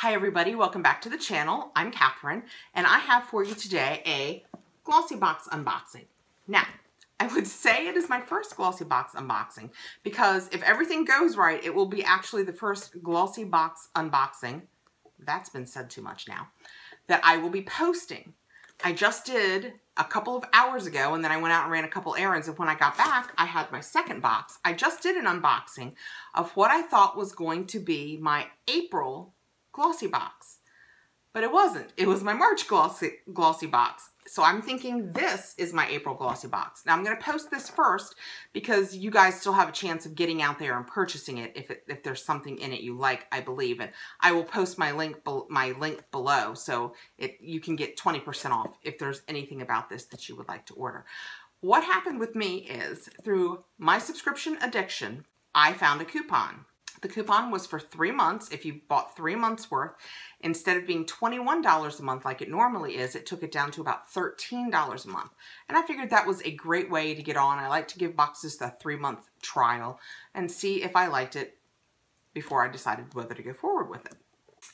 Hi everybody, welcome back to the channel. I'm Kathrin and I have for you today a Glossy Box unboxing. Now, I would say it is my first Glossy Box unboxing because if everything goes right, it will be actually the first Glossy Box unboxing, that's been said too much now, that I will be posting. I just did a couple of hours ago and then I went out and ran a couple errands and when I got back I had my second box. I just did an unboxing of what I thought was going to be my April glossy box. But it wasn't. It was my March glossy, glossy box. So I'm thinking this is my April glossy box. Now I'm going to post this first because you guys still have a chance of getting out there and purchasing it if, it, if there's something in it you like, I believe. And I will post my link my link below so it you can get 20% off if there's anything about this that you would like to order. What happened with me is through my subscription addiction, I found a coupon. The coupon was for three months. If you bought three months worth, instead of being $21 a month like it normally is, it took it down to about $13 a month. And I figured that was a great way to get on. I like to give boxes the three month trial and see if I liked it before I decided whether to go forward with it.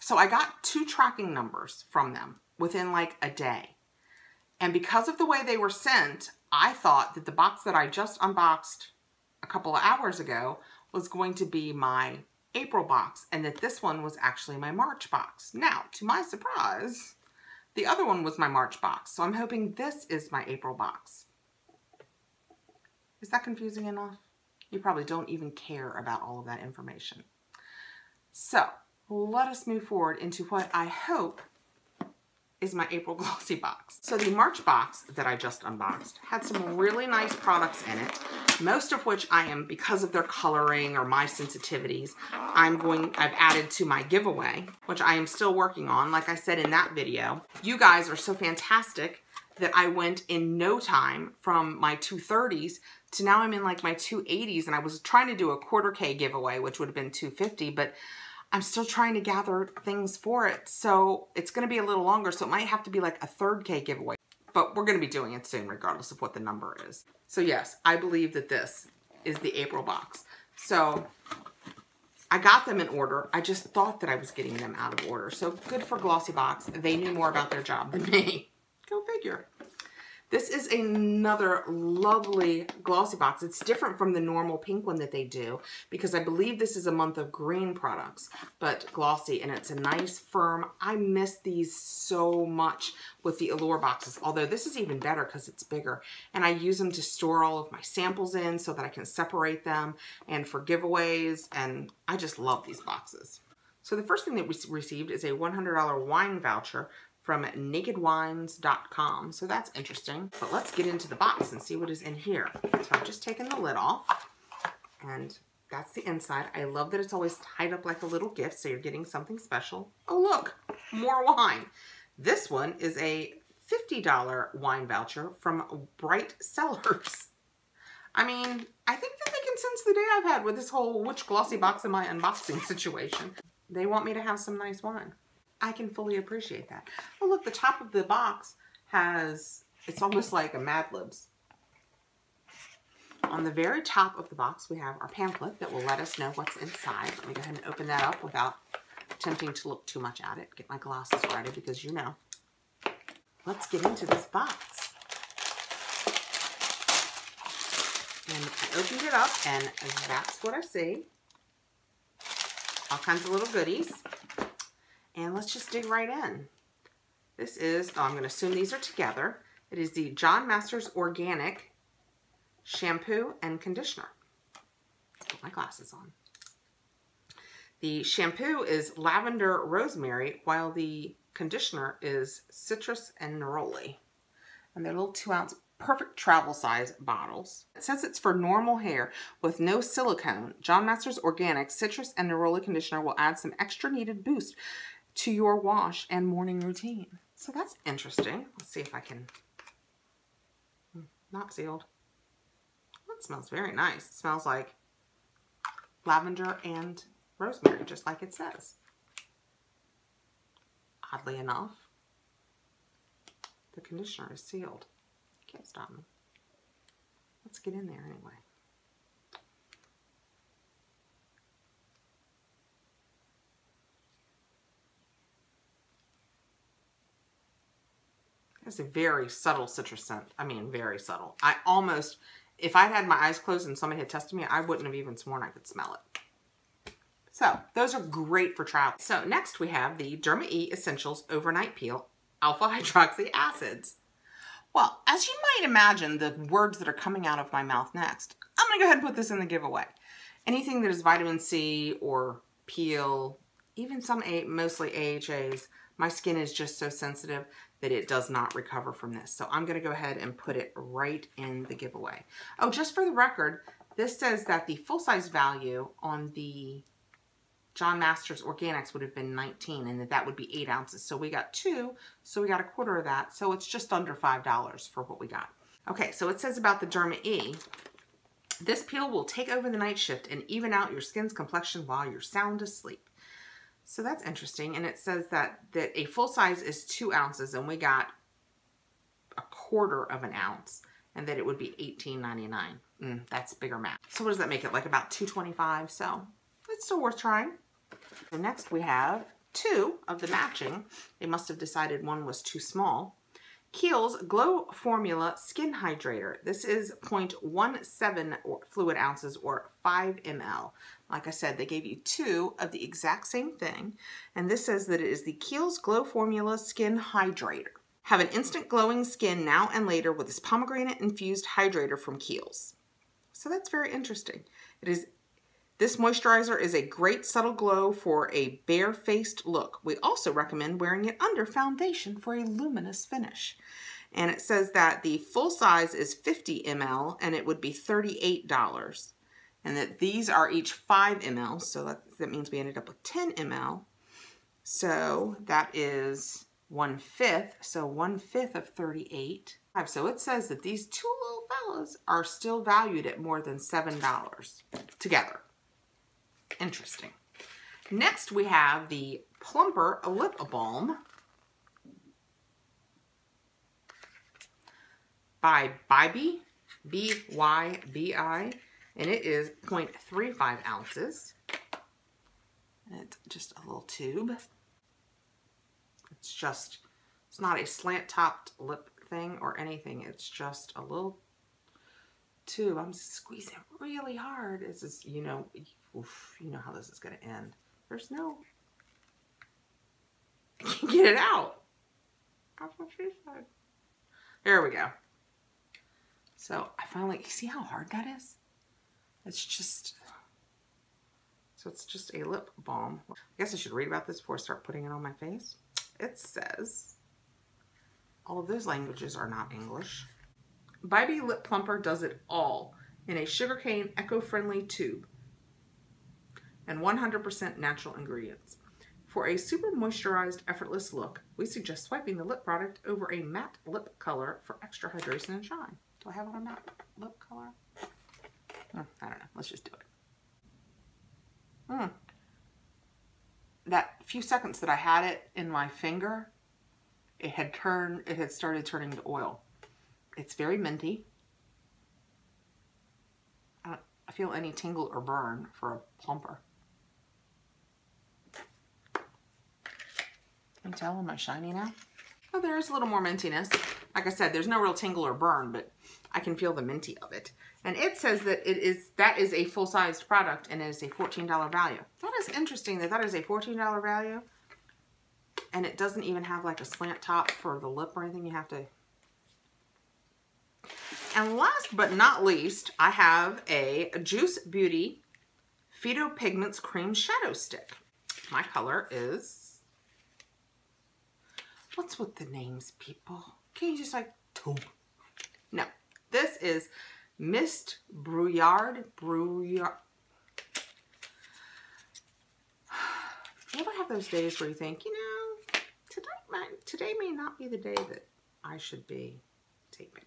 So I got two tracking numbers from them within like a day. And because of the way they were sent, I thought that the box that I just unboxed a couple of hours ago was going to be my April box and that this one was actually my March box. Now, to my surprise, the other one was my March box. So I'm hoping this is my April box. Is that confusing enough? You probably don't even care about all of that information. So let us move forward into what I hope is my April Glossy box. So the March box that I just unboxed had some really nice products in it, most of which I am, because of their coloring or my sensitivities, I'm going, I've added to my giveaway, which I am still working on. Like I said in that video, you guys are so fantastic that I went in no time from my 230s to now I'm in like my 280s and I was trying to do a quarter K giveaway, which would have been 250, but I'm still trying to gather things for it. So it's going to be a little longer. So it might have to be like a third K giveaway. But we're going to be doing it soon regardless of what the number is. So yes, I believe that this is the April box. So I got them in order. I just thought that I was getting them out of order. So good for Glossy Box. They knew more about their job than me. Go figure. This is another lovely glossy box. It's different from the normal pink one that they do because I believe this is a month of green products, but glossy and it's a nice firm. I miss these so much with the Allure boxes, although this is even better because it's bigger. And I use them to store all of my samples in so that I can separate them and for giveaways. And I just love these boxes. So the first thing that we received is a $100 wine voucher from nakedwines.com. So that's interesting. But let's get into the box and see what is in here. So I've just taken the lid off and that's the inside. I love that it's always tied up like a little gift so you're getting something special. Oh look, more wine. This one is a $50 wine voucher from Bright Cellars. I mean, I think that they can sense the day I've had with this whole which glossy box am I unboxing situation. They want me to have some nice wine. I can fully appreciate that. Oh, look, the top of the box has, it's almost like a Mad Libs. On the very top of the box, we have our pamphlet that will let us know what's inside. Let me go ahead and open that up without attempting to look too much at it. Get my glasses ready because you know. Let's get into this box. And I opened it up and that's what I see. All kinds of little goodies. And let's just dig right in. This is, oh, I'm going to assume these are together. It is the John Masters Organic Shampoo and Conditioner. Put my glasses on. The shampoo is lavender rosemary, while the conditioner is citrus and neroli. And they're little two ounce perfect travel size bottles. Since it's for normal hair with no silicone, John Masters Organic Citrus and Neroli Conditioner will add some extra needed boost to your wash and morning routine. So that's interesting. Let's see if I can, hmm, not sealed. That smells very nice. It smells like lavender and rosemary, just like it says. Oddly enough, the conditioner is sealed. Can't stop me. Let's get in there anyway. Has a very subtle citrus scent. I mean, very subtle. I almost, if I'd had my eyes closed and somebody had tested me, I wouldn't have even sworn I could smell it. So those are great for travel. So next we have the Derma E Essentials Overnight Peel Alpha Hydroxy Acids. Well, as you might imagine, the words that are coming out of my mouth next, I'm to go ahead and put this in the giveaway. Anything that is vitamin C or peel, even some, mostly AHAs, my skin is just so sensitive that it does not recover from this. So I'm going to go ahead and put it right in the giveaway. Oh, just for the record, this says that the full-size value on the John Masters Organics would have been 19 and that that would be 8 ounces. So we got two, so we got a quarter of that. So it's just under $5 for what we got. Okay, so it says about the Derma E, this peel will take over the night shift and even out your skin's complexion while you're sound asleep. So that's interesting. And it says that, that a full size is two ounces and we got a quarter of an ounce and that it would be $18.99. Mm, that's bigger math. So what does that make it? Like about 225 So it's still worth trying. So next we have two of the matching. They must have decided one was too small. Kiehl's Glow Formula Skin Hydrator. This is 0.17 fluid ounces or 5 ml. Like I said, they gave you two of the exact same thing. And this says that it is the Kiehl's Glow Formula Skin Hydrator. Have an instant glowing skin now and later with this pomegranate infused hydrator from Kiehl's. So that's very interesting. It is this moisturizer is a great subtle glow for a bare-faced look. We also recommend wearing it under foundation for a luminous finish. And it says that the full size is 50 ml and it would be $38. And that these are each 5 ml, so that, that means we ended up with 10 ml. So that is one fifth, so one fifth of 38. So it says that these two little fellas are still valued at more than $7 together. Interesting. Next, we have the Plumper Lip Balm by Bybi, B-Y-B-I, and it is 0.35 ounces. It's just a little tube. It's just, it's not a slant-topped lip thing or anything. It's just a little tube. I'm squeezing really hard. This is, you know, oof, you know how this is going to end. There's no, I can't get it out. That's what she said. There we go. So I finally, see how hard that is? It's just, so it's just a lip balm. I guess I should read about this before I start putting it on my face. It says, all of those languages are not English. Bybi Lip Plumper does it all in a sugarcane eco-friendly tube and 100% natural ingredients. For a super moisturized, effortless look, we suggest swiping the lip product over a matte lip color for extra hydration and shine. Do I have on a matte lip color? Oh, I don't know. Let's just do it. Hmm. That few seconds that I had it in my finger, it had turned, it had started turning to oil. It's very minty. I don't feel any tingle or burn for a plumper. Can you tell, am I shiny now? Oh, there's a little more mintiness. Like I said, there's no real tingle or burn, but I can feel the minty of it. And it says that it is that is a full-sized product and it is a $14 value. That is interesting that that is a $14 value. And it doesn't even have like a slant top for the lip or anything. You have to... And last but not least, I have a Juice Beauty Phyto Pigments Cream Shadow Stick. My color is What's with the names, people? Can you just like taupe? No, this is Mist Brouillard. Brouillard. You ever have those days where you think, you know, today today may not be the day that I should be taping.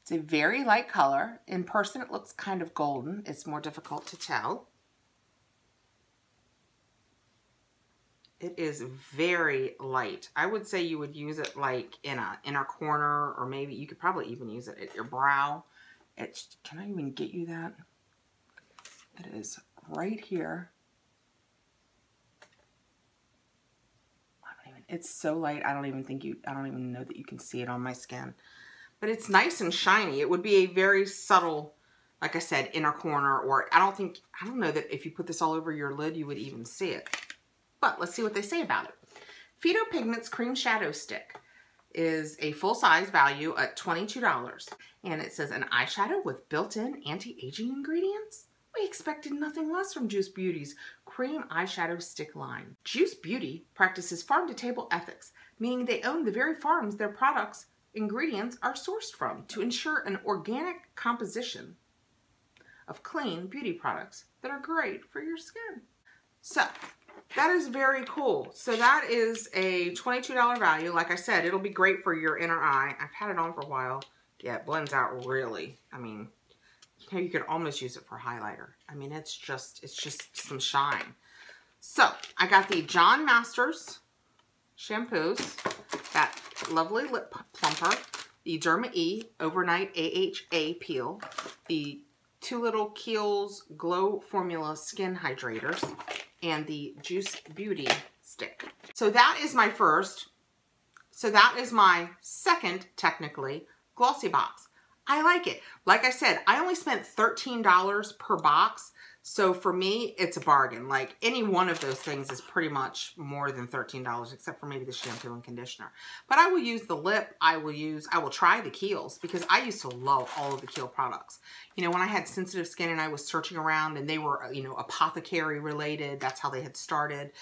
It's a very light color. In person, it looks kind of golden. It's more difficult to tell. It is very light. I would say you would use it like in a inner corner or maybe you could probably even use it at your brow. It's, can I even get you that? It is right here. Even It's so light, I don't even think you, I don't even know that you can see it on my skin. But it's nice and shiny. It would be a very subtle, like I said, inner corner, or I don't think, I don't know that if you put this all over your lid, you would even see it. But let's see what they say about it. Phyto Pigments Cream Shadow Stick is a full-size value at $22. And it says an eyeshadow with built-in anti-aging ingredients. We expected nothing less from Juice Beauty's cream eyeshadow stick line. Juice Beauty practices farm-to-table ethics, meaning they own the very farms their products ingredients are sourced from to ensure an organic composition of clean beauty products that are great for your skin. So that is very cool. So that is a $22 value. Like I said, it'll be great for your inner eye. I've had it on for a while. Yeah, it blends out really. I mean, you know, you could almost use it for highlighter. I mean, it's just, it's just some shine. So I got the John Masters shampoos, that lovely lip plumper, the Derma E Overnight AHA Peel, the Two Little Kiehl's Glow Formula Skin Hydrators, and the Juice Beauty Stick. So that is my first. So that is my second, technically, Glossy box. I like it. Like I said, I only spent $13 per box. So for me, it's a bargain. Like any one of those things is pretty much more than $13, except for maybe the shampoo and conditioner. But I will use the lip. I will use, I will try the Kiehl's because I used to love all of the Kiehl products. You know, when I had sensitive skin and I was searching around and they were, you know, apothecary related, that's how they had started.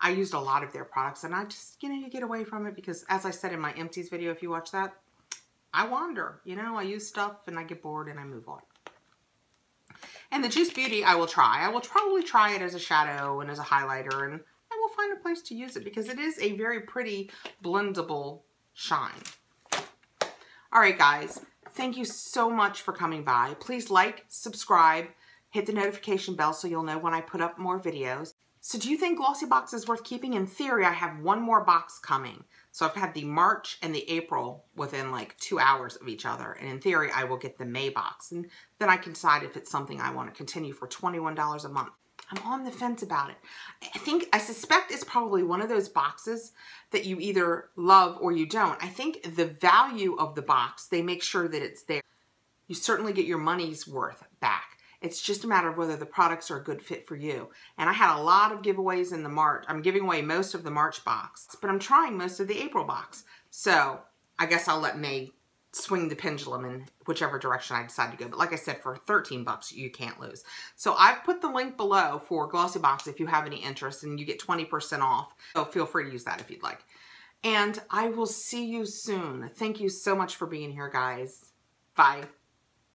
I used a lot of their products and I just, you know, you get away from it because as I said in my empties video, if you watch that, I wander, you know, I use stuff and I get bored and I move on. And the Juice Beauty I will try. I will probably try it as a shadow and as a highlighter and I will find a place to use it because it is a very pretty blendable shine. All right, guys. Thank you so much for coming by. Please like, subscribe, hit the notification bell so you'll know when I put up more videos. So do you think Glossy Box is worth keeping? In theory, I have one more box coming. So I've had the March and the April within like two hours of each other. And in theory, I will get the May box. And then I can decide if it's something I want to continue for $21 a month. I'm on the fence about it. I think, I suspect it's probably one of those boxes that you either love or you don't. I think the value of the box, they make sure that it's there. You certainly get your money's worth back. It's just a matter of whether the products are a good fit for you. And I had a lot of giveaways in the March. I'm giving away most of the March box, but I'm trying most of the April box. So I guess I'll let May swing the pendulum in whichever direction I decide to go. But like I said, for 13 bucks, you can't lose. So I've put the link below for Glossy Box if you have any interest and you get 20% off. So feel free to use that if you'd like. And I will see you soon. Thank you so much for being here, guys. Bye.